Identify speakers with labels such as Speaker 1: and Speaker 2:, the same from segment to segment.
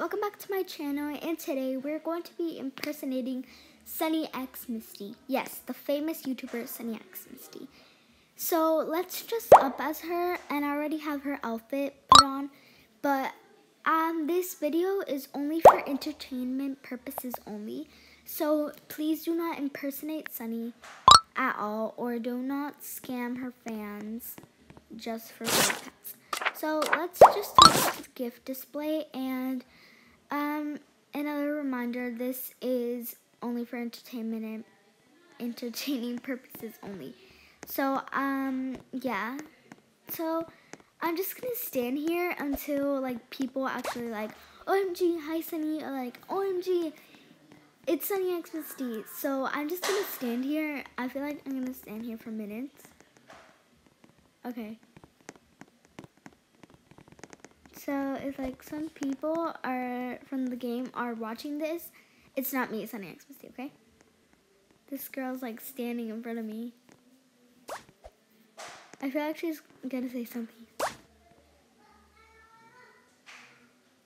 Speaker 1: welcome back to my channel and today we're going to be impersonating Sunny X Misty. Yes, the famous YouTuber Sunny X Misty. So let's dress up as her and I already have her outfit put on but um, this video is only for entertainment purposes only. So please do not impersonate Sunny at all or do not scam her fans just for pets. So let's just talk the gift display and um, another reminder, this is only for entertainment and entertaining purposes only. So um, yeah. So I'm just gonna stand here until like people actually like, OMG, hi Sunny, or like, OMG, it's Sunny X Misty. So I'm just gonna stand here. I feel like I'm gonna stand here for minutes. Okay. So if like some people are from the game are watching this, it's not me, it's Sunny X Misty, okay? This girl's like standing in front of me. I feel like she's gonna say something.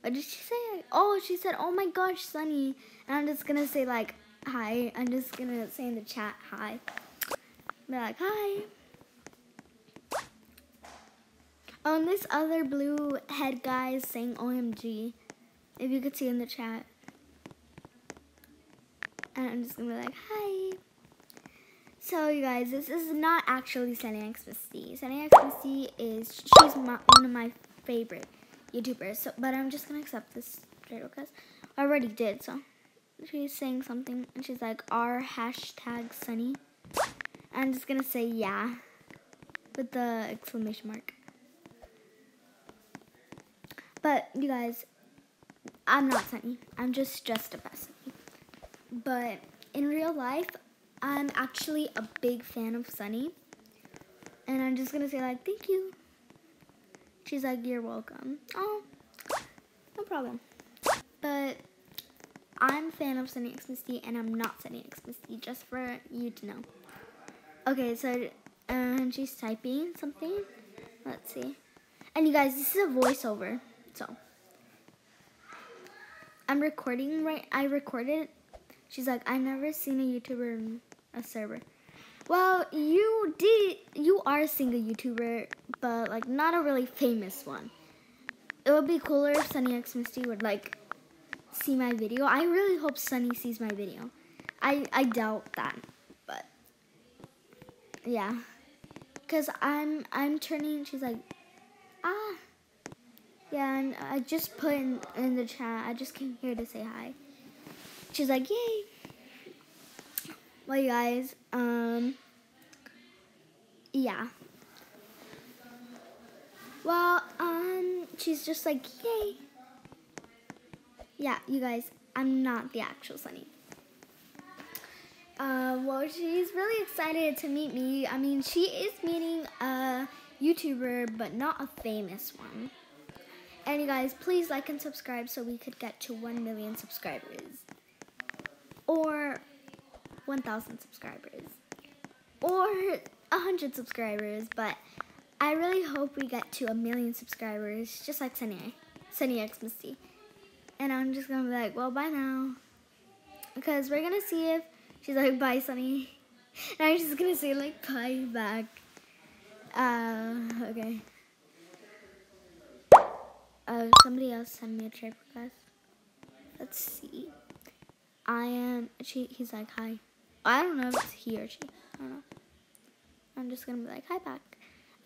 Speaker 1: What did she say? Oh, she said, oh my gosh, Sunny. And I'm just gonna say like, hi. I'm just gonna say in the chat, hi. Be like, hi. And this other blue head guy is saying OMG. If you could see in the chat. And I'm just gonna be like, hi. So, you guys, this is not actually Sunny X Misty. Sunny X Misty is, she's my, one of my favorite YouTubers. So, but I'm just gonna accept this straight because I already did. So, she's saying something and she's like, R hashtag Sunny. I'm just gonna say yeah with the exclamation mark. But you guys, I'm not Sunny. I'm just just a best Sunny. But in real life, I'm actually a big fan of Sunny. And I'm just gonna say like, thank you. She's like, you're welcome. Oh, no problem. But I'm a fan of Sunny X Misty and I'm not Sunny X Misty, just for you to know. Okay, so and she's typing something. Let's see. And you guys, this is a voiceover. So I'm recording right I recorded She's like, I've never seen a YouTuber in a server. Well, you did you are seeing a YouTuber, but like not a really famous one. It would be cooler if Sunny X Misty would like see my video. I really hope Sunny sees my video. I I doubt that, but yeah. Cause I'm I'm turning. She's like, ah, yeah. And I just put in in the chat. I just came here to say hi. She's like, yay. Well, you guys, um, yeah. Well, um, she's just like, yay. Yeah, you guys, I'm not the actual Sunny. Uh, well, she's really excited to meet me. I mean, she is meeting a YouTuber, but not a famous one. And you guys, please like and subscribe so we could get to 1 million subscribers. Or 1,000 subscribers. Or 100 subscribers, but I really hope we get to a million subscribers, just like Sunny, Sunny X Misty. And I'm just gonna be like, well, bye now. Because we're gonna see if she's like, bye, Sunny. And I'm just gonna say, like, bye back. Uh, okay. Uh, somebody else send me a trip request. Let's see. I am, she, he's like, hi. I don't know if it's he or she. I don't know. I'm just gonna be like, hi back.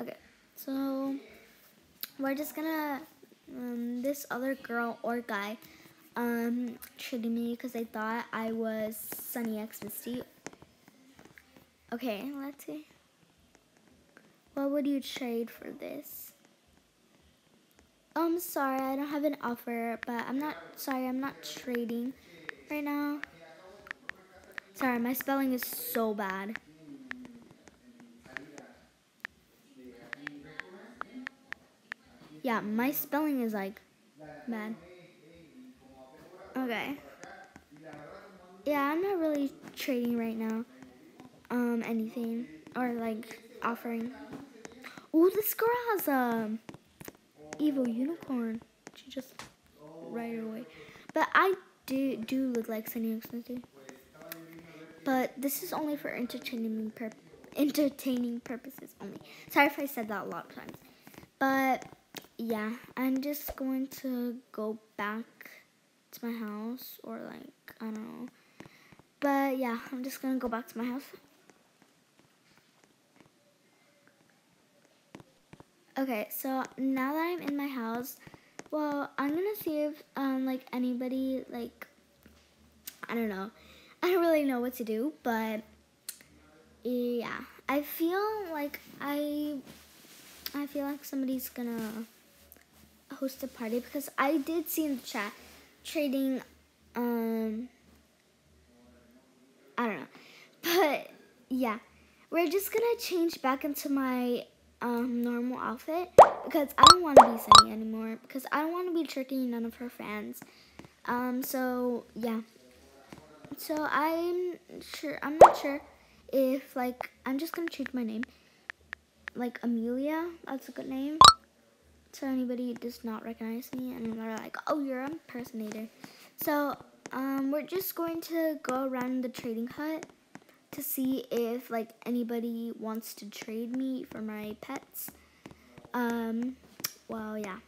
Speaker 1: Okay, so we're just gonna, um, this other girl or guy um, treated me because they thought I was Sunny X Misty. Okay, let's see. What would you trade for this? I'm sorry, I don't have an offer, but I'm not, sorry, I'm not trading right now. Sorry, my spelling is so bad. Yeah, my spelling is like bad. Okay. Yeah, I'm not really trading right now. Um, anything or like offering. Oh, this girl has a evil unicorn. She just right away. But I do do look like Sunny Misty. But this is only for entertaining entertaining purposes only. Sorry if I said that a lot of times. But yeah, I'm just going to go back to my house or like I don't know. But yeah, I'm just gonna go back to my house. Okay, so now that I'm in my house, well, I'm gonna see if um like anybody like I don't know. I don't really know what to do, but yeah, I feel like I I feel like somebody's gonna host a party because I did see in the chat trading um I don't know. But yeah, we're just gonna change back into my um, normal outfit because I don't want to be Sunny anymore because I don't want to be tricking none of her fans. Um, so yeah. So I'm sure I'm not sure if like I'm just gonna change my name. Like Amelia, that's a good name. So anybody does not recognize me and they're like, oh, you're an impersonator. So um, we're just going to go around the trading hut to see if like anybody wants to trade me for my pets. Um, well, yeah.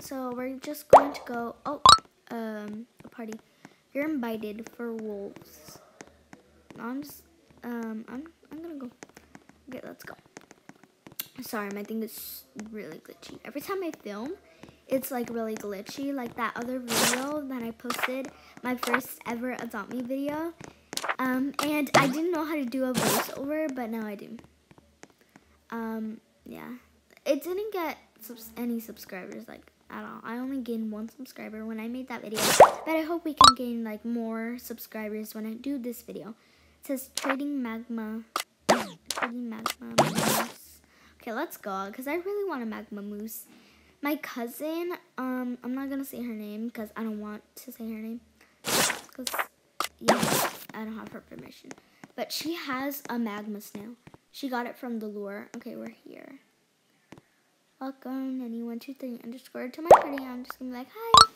Speaker 1: So we're just going to go. Oh, um, a party. You're invited for wolves. I'm just. Um, I'm. I'm gonna go. Okay, let's go. Sorry, my thing is really glitchy. Every time I film, it's like really glitchy. Like that other video that I posted, my first ever Adopt Me video. Um, and I didn't know how to do a voiceover, but now I do. Um, yeah. It didn't get subs any subscribers, like, at all. I only gained one subscriber when I made that video. But I hope we can gain, like, more subscribers when I do this video. It says trading magma. Trading magma moose. Okay, let's go, because I really want a magma moose. My cousin, um, I'm not going to say her name, because I don't want to say her name. Because, yeah. I don't have her permission. But she has a magma snail. She got it from the lure. Okay, we're here. Welcome, any123 underscore to my party. I'm just gonna be like, hi.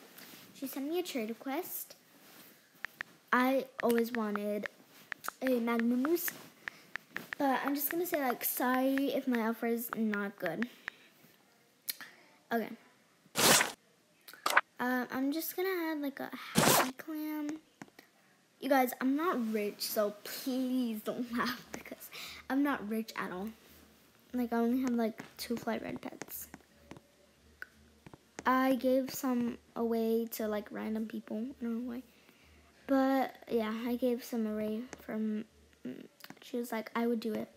Speaker 1: She sent me a trade request. I always wanted a magma moose. But I'm just gonna say like, sorry if my offer is not good. Okay. Um, I'm just gonna add like a happy clam. You guys, I'm not rich, so please don't laugh because I'm not rich at all. Like, I only have like two fly ride pets. I gave some away to like random people. I don't know why. But yeah, I gave some away from. Mm, she was like, I would do it.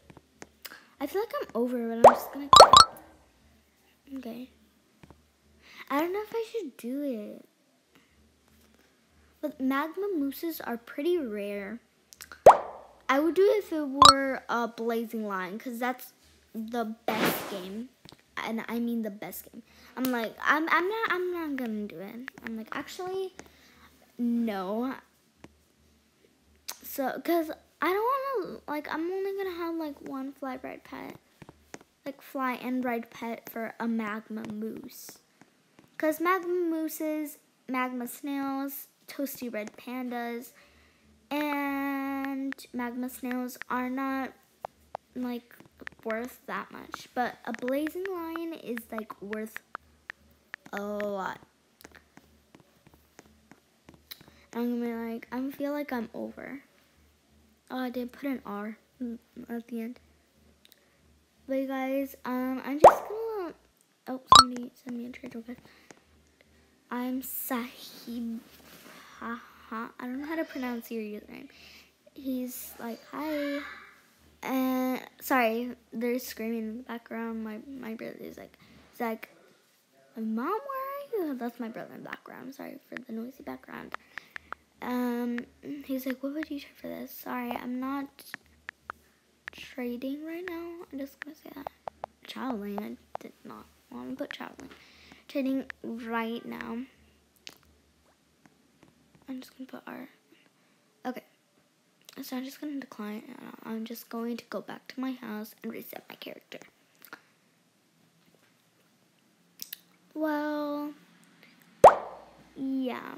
Speaker 1: I feel like I'm over, but I'm just gonna. Okay. I don't know if I should do it. But magma mooses are pretty rare. I would do it if it were a Blazing Lion, because that's the best game. And I mean the best game. I'm like, I'm, I'm not, I'm not gonna do it. I'm like, actually, no. So, because I don't want to, like, I'm only gonna have, like, one fly ride pet. Like, fly and ride pet for a magma moose. Because magma mooses, magma snails, toasty red pandas and magma snails are not like worth that much. But a blazing lion is like worth a lot. I'm gonna be like I feel like I'm over. Oh I did put an R at the end. But you guys um I'm just gonna oh somebody send me a trade request I'm Sahib ha ha. I don't know how to pronounce your username. He's like, hi. And sorry, they're screaming in the background. My my brother is like, he's like, mom, where are you? That's my brother in the background. Sorry for the noisy background. Um, he's like, what would you trade for this? Sorry, I'm not trading right now. I'm just gonna say that. Traveling. I did not want to put traveling. Trading right now. I'm just gonna put R. Okay. So I'm just gonna decline. I'm just going to go back to my house and reset my character. Well, yeah.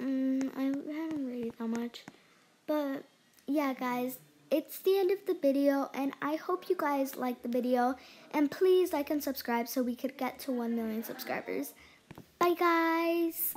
Speaker 1: Mm, I haven't rated that much. But yeah, guys, it's the end of the video, and I hope you guys like the video. And please like and subscribe so we could get to 1 million subscribers. Bye, guys.